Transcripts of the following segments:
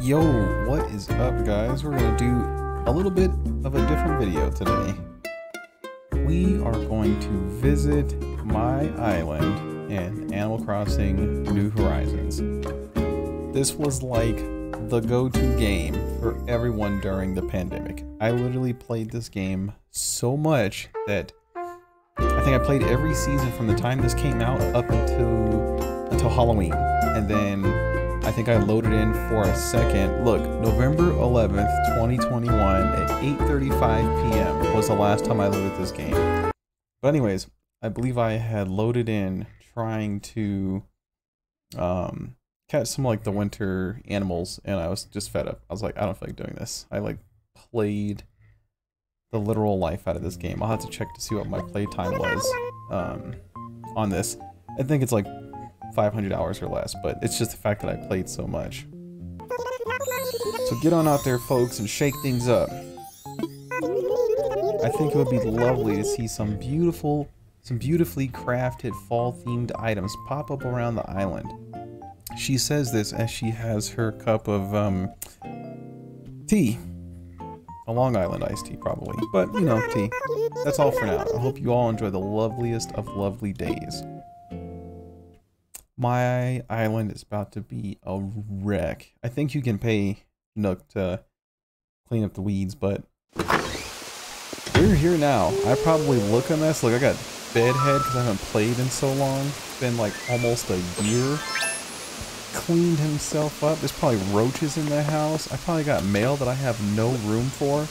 Yo, what is up guys? We're gonna do a little bit of a different video today. We are going to visit my island in Animal Crossing New Horizons. This was like the go-to game for everyone during the pandemic. I literally played this game so much that I think I played every season from the time this came out up until until Halloween. And then I think I loaded in for a second. Look, November 11th, 2021 at 8:35 p.m. was the last time I loaded this game. But anyways, I believe I had loaded in trying to um catch some like the winter animals and I was just fed up. I was like, I don't feel like doing this. I like played the literal life out of this game. I'll have to check to see what my playtime was um, on this. I think it's like 500 hours or less, but it's just the fact that I played so much. So get on out there, folks, and shake things up. I think it would be lovely to see some beautiful, some beautifully crafted fall-themed items pop up around the island. She says this as she has her cup of um, tea a Long Island iced tea, probably. But, you know, tea. That's all for now. I hope you all enjoy the loveliest of lovely days. My island is about to be a wreck. I think you can pay Nook to clean up the weeds, but we're here now. I probably look a mess. Look, I got bedhead because I haven't played in so long. It's been like almost a year cleaned himself up. There's probably roaches in the house. I probably got mail that I have no room for.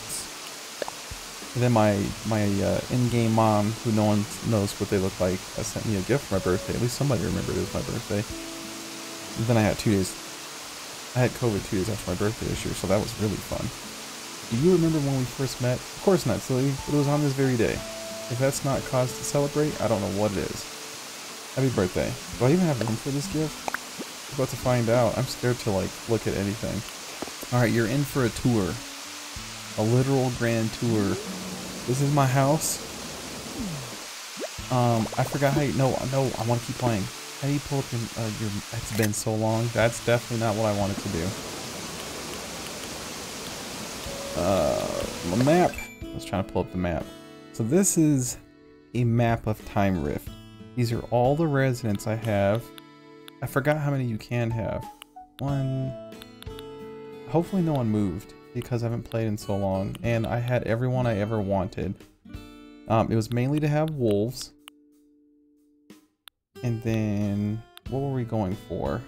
And then my my uh, in-game mom, who no one knows what they look like, uh, sent me a gift for my birthday. At least somebody remembered it was my birthday. And then I had two days. I had COVID two days after my birthday this year, so that was really fun. Do you remember when we first met? Of course not, silly. It was on this very day. If that's not cause to celebrate, I don't know what it is. Happy birthday. Do I even have room for this gift? I'm about to find out. I'm scared to like look at anything. Alright, you're in for a tour. A literal grand tour. This is my house. Um, I forgot how you, no, no, I want to keep playing. How do you pull up your, uh, your, it's been so long. That's definitely not what I wanted to do. Uh, a map. I was trying to pull up the map. So this is a map of Time Rift. These are all the residents I have I forgot how many you can have. One... Hopefully no one moved, because I haven't played in so long, and I had everyone I ever wanted. Um, it was mainly to have wolves. And then... What were we going for?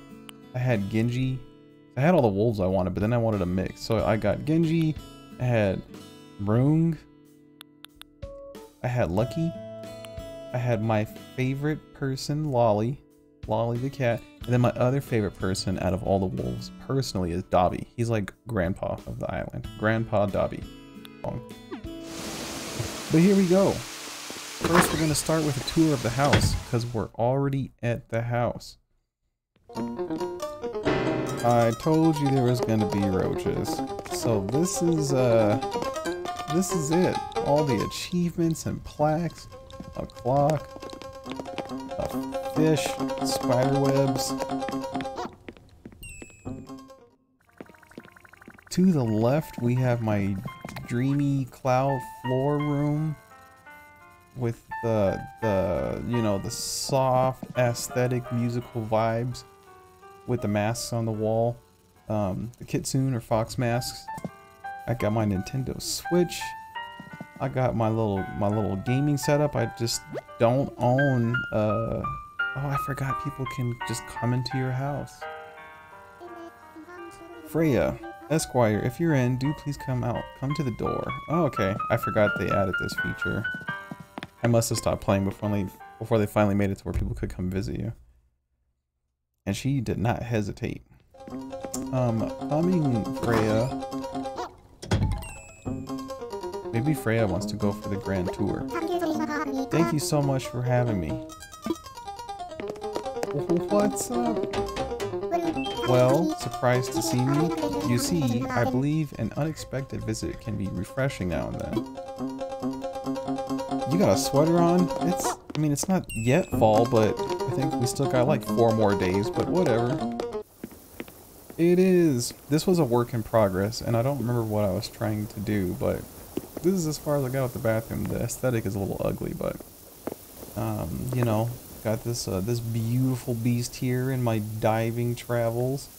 I had Genji. I had all the wolves I wanted, but then I wanted a mix. So I got Genji, I had Rung, I had Lucky, I had my favorite person, Lolly, Lolly the cat. And then my other favorite person out of all the wolves personally is Dobie. He's like grandpa of the island. Grandpa Dobie. But here we go. First we're going to start with a tour of the house because we're already at the house. I told you there was going to be roaches. So this is uh this is it. All the achievements and plaques, a clock, a fish, spider webs. To the left, we have my dreamy cloud floor room with the, the, you know, the soft aesthetic musical vibes with the masks on the wall. Um, the Kitsune or Fox masks. I got my Nintendo Switch. I got my little my little gaming setup. I just don't own uh Oh, I forgot people can just come into your house. Freya, Esquire, if you're in, do please come out. Come to the door. Oh, okay. I forgot they added this feature. I must have stopped playing before they, before they finally made it to where people could come visit you. And she did not hesitate. Um, coming, Freya. Maybe Freya wants to go for the grand tour. Thank you so much for having me. What's up? Well, surprised to see me? You see, I believe an unexpected visit can be refreshing now and then. You got a sweater on? It's, I mean, it's not yet fall, but I think we still got like four more days, but whatever. It is. This was a work in progress, and I don't remember what I was trying to do, but this is as far as I got with the bathroom. The aesthetic is a little ugly, but um, you know, got this uh, this beautiful beast here in my diving travels.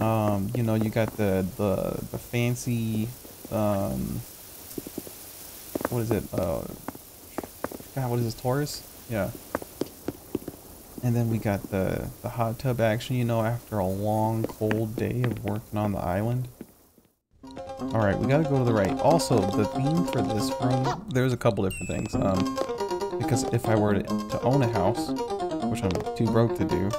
Um, you know, you got the the the fancy um, what is it? Uh, God, what is this? Taurus? Yeah. And then we got the the hot tub action. You know, after a long cold day of working on the island. All right, we gotta go to the right. Also, the theme for this room, there's a couple different things. Um, because if I were to, to own a house, which I'm too broke to do,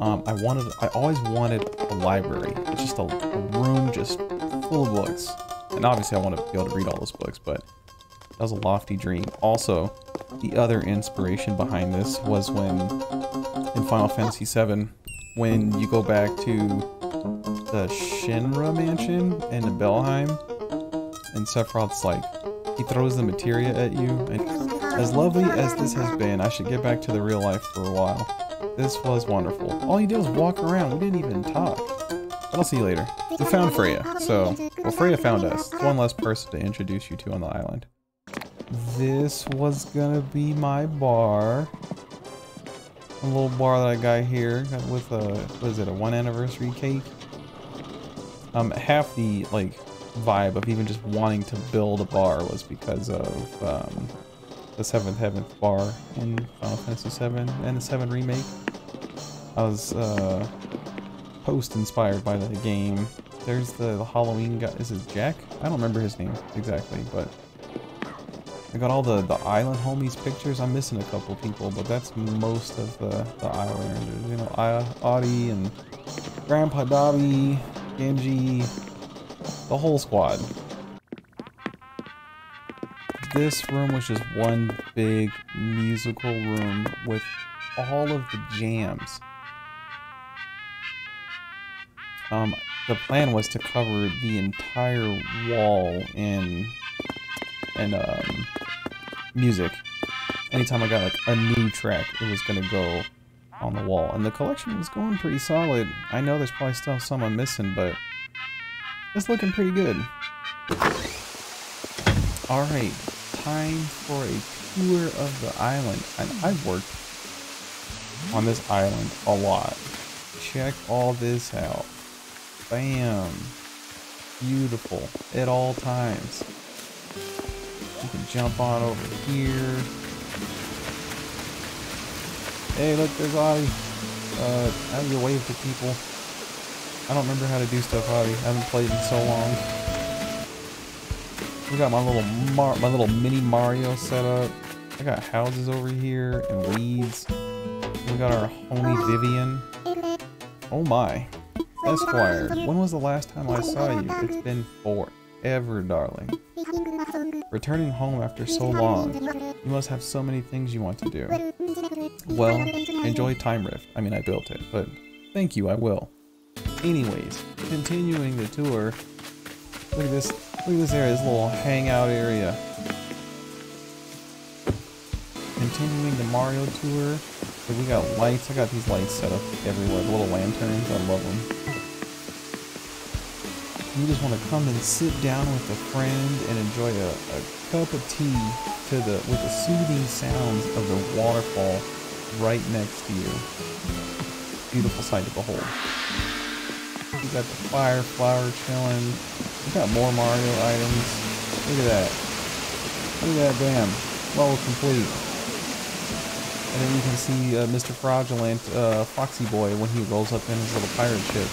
um, I wanted, I always wanted a library. It's just a, a room just full of books. And obviously I want to be able to read all those books, but that was a lofty dream. Also, the other inspiration behind this was when, in Final Fantasy VII, when you go back to the Shinra mansion in Nibelheim, and Sephiroth's like, he throws the materia at you, and as lovely as this has been, I should get back to the real life for a while. This was wonderful. All you did was walk around, we didn't even talk. But I'll see you later. We found Freya, so... Well, Freya found us. One less person to introduce you to on the island. This was gonna be my bar. A little bar that I got here with a, what is it, a one anniversary cake? Um, half the, like, vibe of even just wanting to build a bar was because of, um, the Seventh Heaven bar in Final Fantasy VII and the 7 Remake. I was uh, post-inspired by the game. There's the, Halloween guy. Is it Jack? I don't remember his name exactly, but I got all the, the island homies pictures. I'm missing a couple people, but that's most of the, the islanders. You know, Audie and Grandpa Dobie, Genji, the whole squad this room was just one big musical room with all of the jams. Um, the plan was to cover the entire wall in in um, music. Anytime I got like a new track, it was gonna go on the wall. And the collection was going pretty solid. I know there's probably still some I'm missing, but it's looking pretty good. Alright, time for a tour of the island. And I've worked on this island a lot. Check all this out. Bam. Beautiful at all times. You can jump on over here. Hey, look, there's Audie. Uh, how do you wave to people? I don't remember how to do stuff, Audie. I haven't played in so long. We got my little Mar my little mini Mario set up. I got houses over here and weeds. We got our homie Vivian. Oh my. Esquire, when was the last time I saw you? It's been forever, darling. Returning home after so long. You must have so many things you want to do. Well, enjoy Time Rift. I mean, I built it, but thank you, I will. Anyways, continuing the tour. Look at this Look at this area, this little hangout area. Continuing the Mario tour. So we got lights. I got these lights set up everywhere. The little lanterns. I love them. You just want to come and sit down with a friend and enjoy a, a cup of tea to the with the soothing sounds of the waterfall right next to you. Beautiful sight to behold. We got the fire flower chilling. We got more Mario items. Look at that. Look at that, bam. Level complete. And then you can see uh, Mr. Fraudulent, uh, Foxy Boy, when he rolls up in his little pirate ship.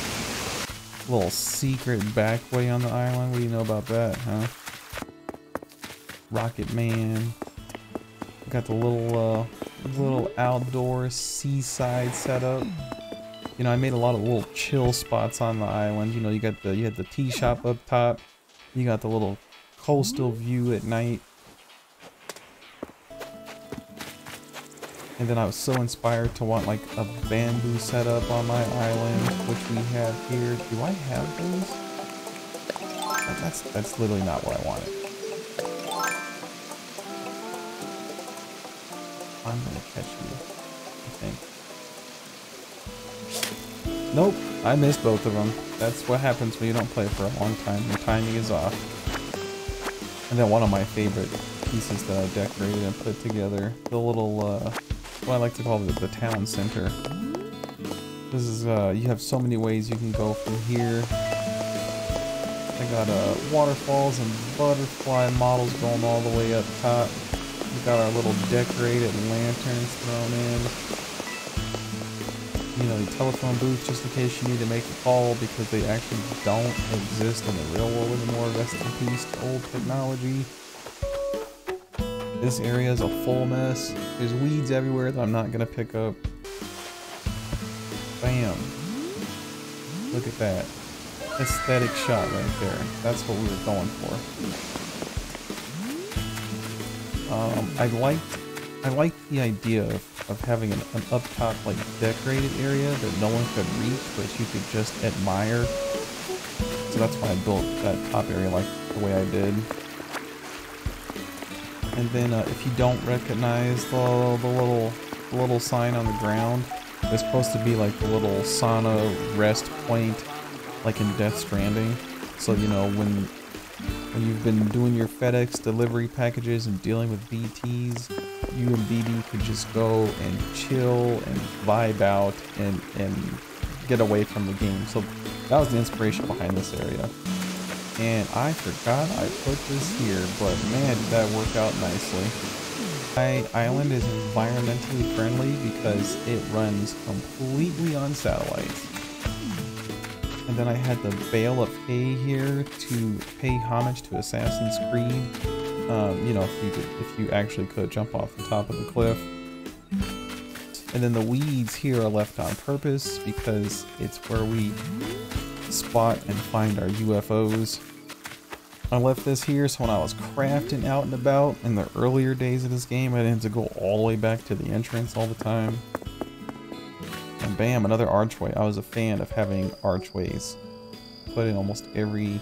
Little secret back way on the island. What do you know about that, huh? Rocket Man. Got the little, uh, little outdoor seaside setup. You know, I made a lot of little chill spots on the island. You know, you got the you had the tea shop up top. You got the little coastal view at night. And then I was so inspired to want like a bamboo setup on my island, which we have here. Do I have those? That's that's literally not what I wanted. I'm gonna catch you, I think. Nope, I missed both of them. That's what happens when you don't play for a long time. Your timing is off. And then one of my favorite pieces that I decorated and put together, the little, uh, what I like to call the, the town center. This is, uh, you have so many ways you can go from here. I got, uh, waterfalls and butterfly models going all the way up top. We got our little decorated lanterns thrown in. You know, the telephone booth just in case you need to make a call because they actually don't exist in the real world anymore. Rest in peace old technology. This area is a full mess. There's weeds everywhere that I'm not going to pick up. Bam. Look at that. Aesthetic shot right there. That's what we were going for. Um, I liked, I liked the idea of, of having an, an up top like decorated area that no one could reach, but you could just admire. So that's why I built that top area like the way I did. And then uh, if you don't recognize the, the little the little sign on the ground, it's supposed to be like the little sauna rest point, like in Death Stranding. So you know when you've been doing your FedEx delivery packages and dealing with BTs, you and BB could just go and chill and vibe out and and get away from the game. So that was the inspiration behind this area. And I forgot I put this here, but man, did that work out nicely. My island is environmentally friendly because it runs completely on satellites. And then I had the bale of hay here to pay homage to Assassin's Creed. Um, you know, if you if you actually could jump off the top of the cliff. And then the weeds here are left on purpose because it's where we spot and find our UFOs. I left this here so when I was crafting out and about in the earlier days of this game, I didn't have to go all the way back to the entrance all the time. Bam, another archway. I was a fan of having archways put in almost every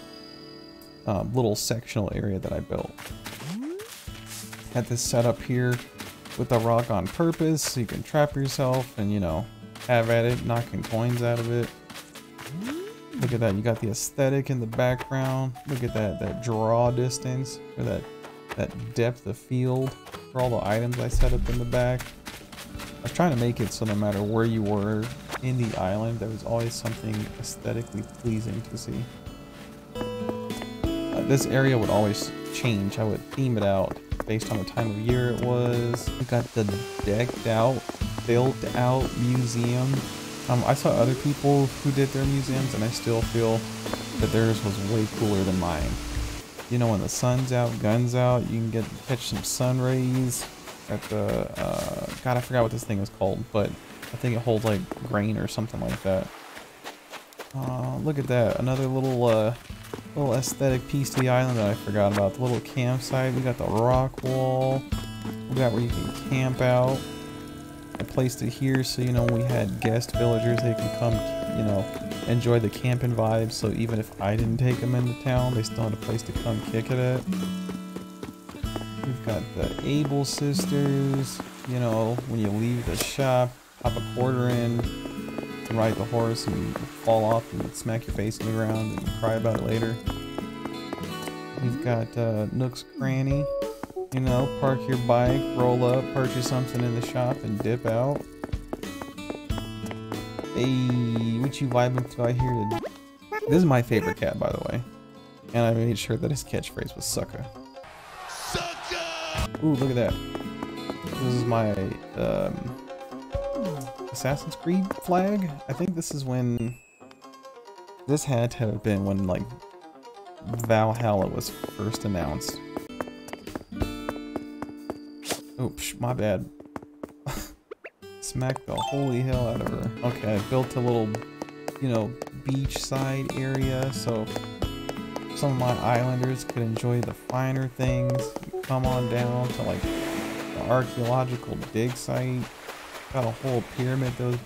um, little sectional area that I built. Had this set up here with the rock on purpose so you can trap yourself and, you know, have at it, knocking coins out of it. Look at that, you got the aesthetic in the background. Look at that, that draw distance, or that, that depth of field for all the items I set up in the back. I was trying to make it so no matter where you were in the island, there was always something aesthetically pleasing to see. Uh, this area would always change. I would theme it out based on the time of year it was. We got the decked out, built out museum um, I saw other people who did their museums, and I still feel that theirs was way cooler than mine. You know, when the sun's out, guns out, you can get catch some sun rays at the, uh, God, I forgot what this thing is called, but I think it holds like grain or something like that. Uh, look at that, another little, uh, little aesthetic piece to the island that I forgot about. The little campsite, we got the rock wall, we got where you can camp out. I placed it here so, you know, we had guest villagers, they could come, you know, enjoy the camping vibes. So even if I didn't take them into town, they still had a place to come kick it at. Got the Able sisters, you know, when you leave the shop, pop a quarter in, ride the horse and fall off and smack your face in the ground and cry about it later. We've got uh, Nook's Cranny, you know, park your bike, roll up, purchase something in the shop, and dip out. Hey, what you vibing to out here? This is my favorite cat, by the way. And I made sure that his catchphrase was sucker. Ooh, look at that. This is my um, Assassin's Creed flag. I think this is when... This had to have been when, like, Valhalla was first announced. Oops, my bad. Smack the holy hell out of her. Okay, I built a little, you know, beachside area so some of my islanders could enjoy the finer things. Come on down to like the archaeological dig site. Got a whole pyramid that was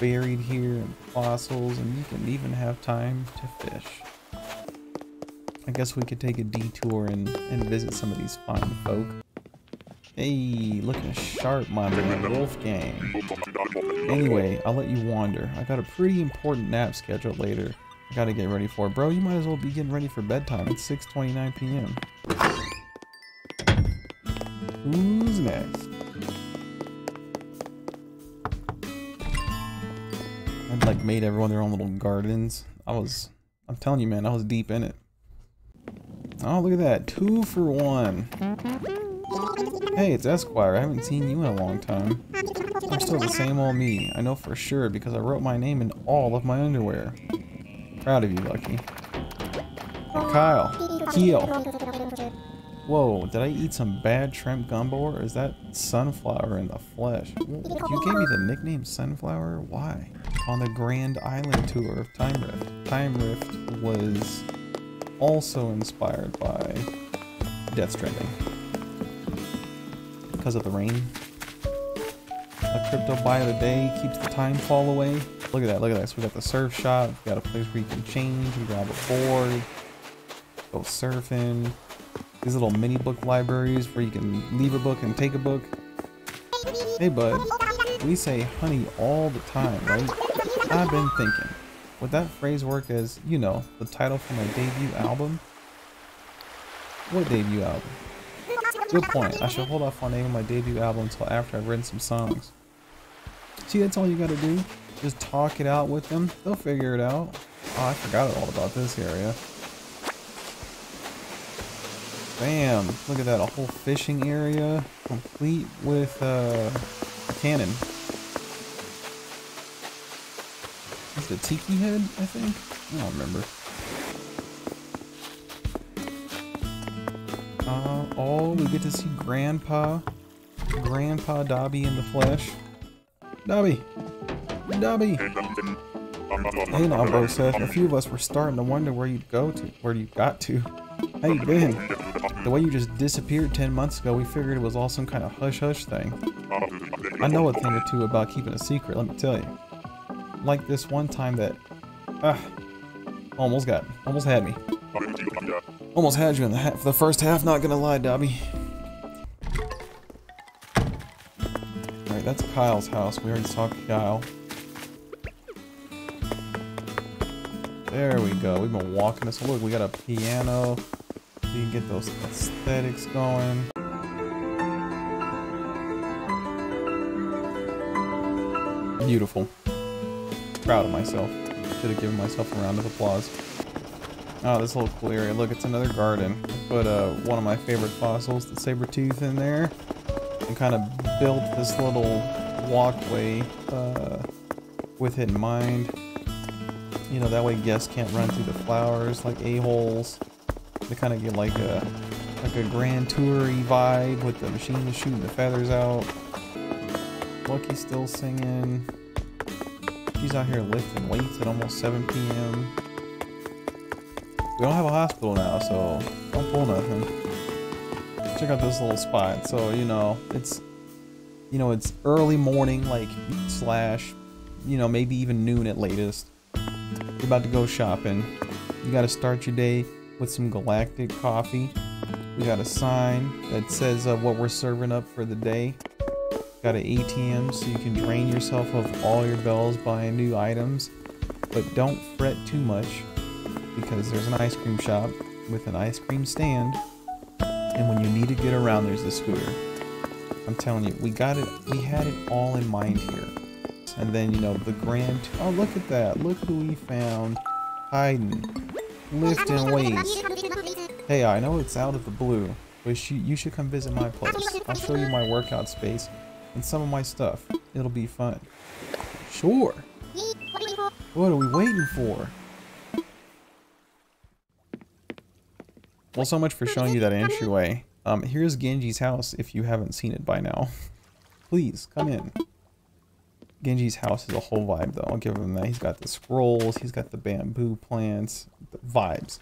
buried here and fossils and you can even have time to fish. I guess we could take a detour and, and visit some of these fine folk. Hey, looking sharp, my man, Wolfgang. Anyway, I'll let you wander. I got a pretty important nap scheduled later. Gotta get ready for. Bro, you might as well be getting ready for bedtime. It's 6.29 p.m. Who's next? I'd like made everyone their own little gardens. I was, I'm telling you man, I was deep in it. Oh, look at that. Two for one. Hey, it's Esquire. I haven't seen you in a long time. I'm still the same old me. I know for sure because I wrote my name in all of my underwear. Proud of you, Lucky. And Kyle. Keel. Whoa, did I eat some bad shrimp gumbo or is that sunflower in the flesh? You gave me the nickname Sunflower? Why? On the Grand Island tour of Time Rift. Time Rift was also inspired by Death Stranding. Because of the rain. A crypto buy of the day keeps the time fall away. Look at that, look at that. So we got the surf shop, we got a place where you can change, and grab a board, go surfing. These little mini book libraries where you can leave a book and take a book. Hey bud, we say honey all the time, right? I've been thinking. Would that phrase work as, you know, the title for my debut album? What debut album? Good point. I should hold off on naming my debut album until after I've written some songs. See, that's all you gotta do. Just talk it out with them. They'll figure it out. Oh, I forgot all about this area. Bam! Look at that, a whole fishing area, complete with uh, a cannon. Is it Tiki Head, I think? I don't remember. Uh, oh, we get to see Grandpa. Grandpa Dobie in the flesh. Dobie! Dobie! Hey now, bro. A few of us were starting to wonder where you'd go to. Where you got to. How you been? The way you just disappeared 10 months ago, we figured it was all some kind of hush-hush thing. I know a thing or two about keeping a secret, let me tell you like this one time that ah, almost got, almost had me. Almost had you in the half, for the first half, not gonna lie, Dobie. Alright, that's Kyle's house. We already to Kyle. There we go. We've been walking this. Look, we got a piano. We can get those aesthetics going. Beautiful proud of myself. Should have given myself a round of applause. Oh, this little cool area. Look, it's another garden. Put uh, one of my favorite fossils, the saber tooth, in there. And kind of built this little walkway uh, with it in mind. You know, that way guests can't run through the flowers like a-holes. They kind of get like a like a grand toury vibe with the machine shooting the feathers out. Lucky's still singing. She's out here lifting weights at almost 7 p.m. We don't have a hospital now, so don't pull nothing. Check out this little spot. So, you know, it's, you know, it's early morning, like, slash, you know, maybe even noon at latest. You're about to go shopping. You got to start your day with some galactic coffee. We got a sign that says uh, what we're serving up for the day. Got an ATM so you can drain yourself of all your bells buying new items. But don't fret too much because there's an ice cream shop with an ice cream stand. And when you need to get around, there's the scooter. I'm telling you, we got it, we had it all in mind here. And then, you know, the grand, oh, look at that. Look who we found hiding, lifting weights. Hey, I know it's out of the blue, but you should come visit my place. I'll show you my workout space and some of my stuff. It'll be fun. Sure. What are we waiting for? Well, so much for showing you that entryway. Um, here's Genji's house if you haven't seen it by now. Please, come in. Genji's house is a whole vibe though, I'll give him that. He's got the scrolls, he's got the bamboo plants, the vibes.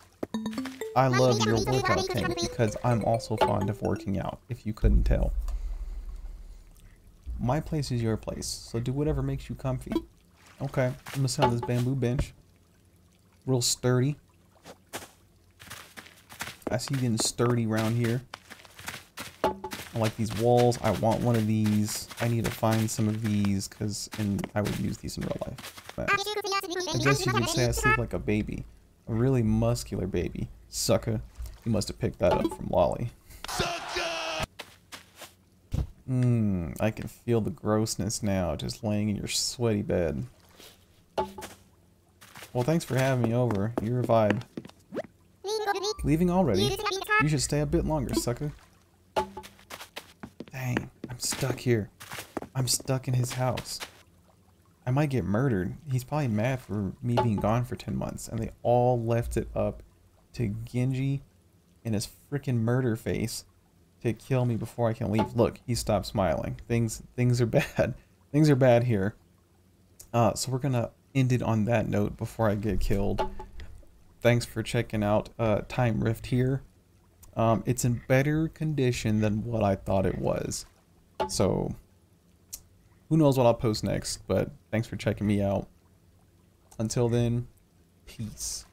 I love your workout tank because I'm also fond of working out, if you couldn't tell. My place is your place, so do whatever makes you comfy. Okay, I'm gonna sit on this bamboo bench. Real sturdy. I see you getting sturdy around here. I like these walls. I want one of these. I need to find some of these because and I would use these in real life. But I guess you could say I sleep like a baby. A really muscular baby. Sucker. You must have picked that up from Lolly. Mmm, I can feel the grossness now just laying in your sweaty bed. Well, thanks for having me over. You're a vibe. Leaving already? You should stay a bit longer, sucker. I'm stuck here. I'm stuck in his house. I might get murdered. He's probably mad for me being gone for 10 months, and they all left it up to Genji in his freaking murder face to kill me before I can leave. Look, he stopped smiling. Things things are bad. Things are bad here. Uh, so we're gonna end it on that note before I get killed. Thanks for checking out uh, Time Rift here. Um, it's in better condition than what I thought it was. So, who knows what I'll post next, but thanks for checking me out. Until then, peace.